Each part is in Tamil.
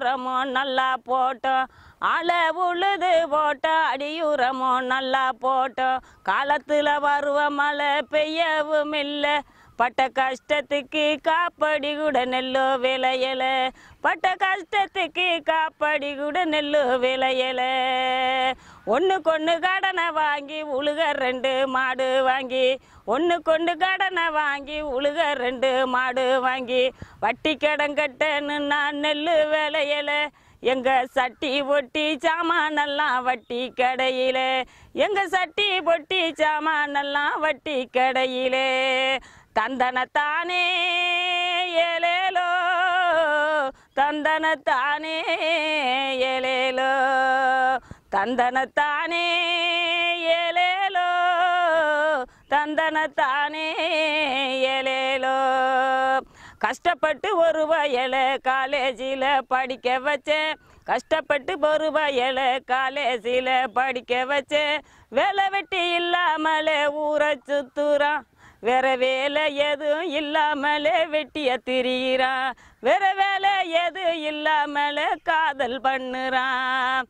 உரமும் நல்லா போட்டோம் அலை உழுது போட்டோம் அடியுரமோ நல்லா போட்டோம் காலத்தில் வருவ மழை பெய்யவும் இல்லை. பட்ட கஷ்டத்துக்கு காப்படி கூட நெல்லு விளையல. பட்ட கஷ்டத்துக்கு காப்படி கூட நெல்லு விளையலை. ஒன்றுக்கொன்று கடனை வாங்கி உழுக ரெண்டு மாடு வாங்கி. ஒன்றுக்கொன்று கடனை வாங்கி உழுக ரெண்டு மாடு வாங்கி. வட்டி கடன் கட்டன்னு நான் நெல் வேலையில எங்கள் சட்டி பொட்டி சாமானெல்லாம் வட்டி கடையிலே. எங்கள் சட்டி பொட்டி சாமானெல்லாம் வட்டி கடையிலே. தந்தனத்தானே ஏலேலோ. தந்தனத்தானே ஏலேலோ. தந்தனத்தானே ஏலேலோ தந்தனத்தானே ஏலேலோ. கஷ்டப்பட்டு ஒரு வயல காலேஜில் படிக்க வச்சேன். கஷ்டப்பட்டு ஒரு வயல காலேஜில் படிக்க வச்சேன். வேலை வெட்டி இல்லாமலே ஊரை சுத்துறான். வேற வேலை எதுவும் இல்லாமலே வெட்டிய திரியிறான். வேற வேலை எதுவும் இல்லாமலே காதல் பண்ணுறான்.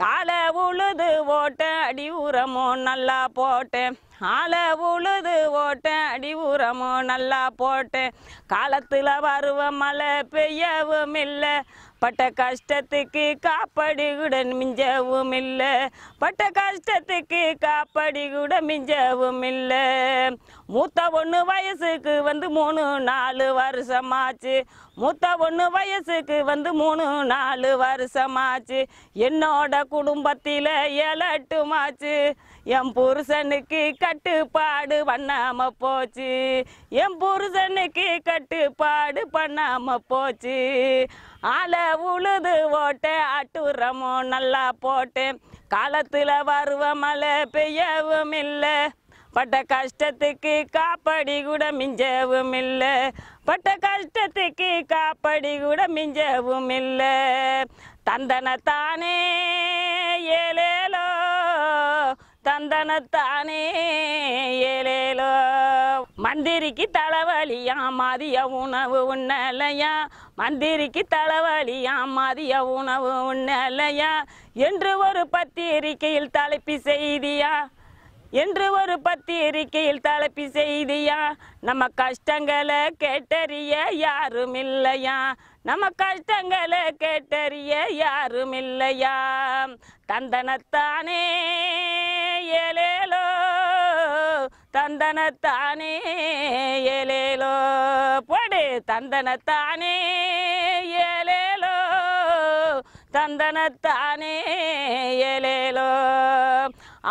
காலை உழுது ஓட்ட அடி உரமும் நல்லா போட்டேன். ஆளை உழுது ஓட்டேன் அடி உரமும் நல்லா போட்டேன். காலத்தில் வருவ மழை பெய்யவும் இல்லை. பட்ட கஷ்டத்துக்கு காப்படி கூட மிஞ்சவும் இல்லை. பட்ட கஷ்டத்துக்கு காப்படி கூட மிஞ்சவும் இல்லை. மூத்த ஒன்று வயசுக்கு வந்து மூணு நாலு வருஷமாச்சு. மூத்த ஒன்று வயசுக்கு வந்து மூணு நாலு வருஷமாச்சு. என்னோட குடும்பத்தில் எலட்டுமாச்சு என் புருஷனுக்கு கட்டுப்பாடு பண்ணாம போச்சு. என் புருஷனுக்கு கட்டுப்பாடு பண்ணாம போச்சு. ஆளை உழுது ஓட்டேன் அட்டுறமோ நல்லா போட்டேன் காலத்தில் வருவ மழை பெய்யவும் இல்லை. பட்ட கஷ்டத்துக்கு காப்படி கூட மிஞ்சவும் இல்லை. பட்ட கஷ்டத்துக்கு காப்படி கூட மிஞ்சவும் இல்லை. தந்தனத்தானே ஏழே தந்தனத்தானே ஏலேலோ. மந்திரிக்கு தலைவலியா மதிய உணவு உண்ணலையா? மந்திரிக்கு தலைவலியா மதிய உணவு உண்ணலையா? என்று ஒரு பத்திரிகையில் தலைப்பு செய்தியா? என்று ஒரு பத்திரிகையில் தலைப்பு செய்தியா? நம்ம கஷ்டங்களை கேட்டறிய யாரும் இல்லையா நம்ம கஷ்டங்களை கேட்டறிய யாரும் இல்லையா தந்தனத்தானே தந்தனத்தானே ஏலேலோ? போடு தந்தனத்தானே ஏலேலோ? தந்தனத்தானே ஏலேலோ?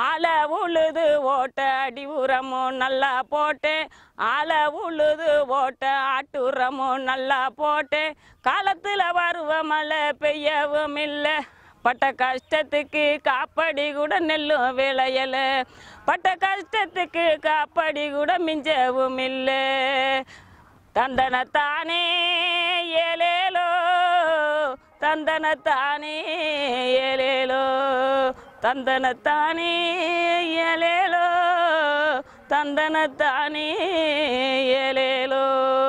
அல உழுது ஓட்ட அடி உரமும் நல்லா போட்டேன் அல உழுது ஓட்ட ஆட்டு உரமும் நல்லா போட்டேன் காலத்தில் வருவ மழை பெய்யவும் இல்லை பட்ட கஷ்டத்துக்கு காப்படி கூட நெல்லும் விளையல. பட்ட கஷ்டத்துக்கு காப்படி கூட மிஞ்சவும் இல்லை. தந்தனத்தானே ஏலேலோ. தந்தனத்தானே ஏலேலோ. தந்தனத்தானே ஏலேலோ. தந்தனத்தானே ஏலேலோ.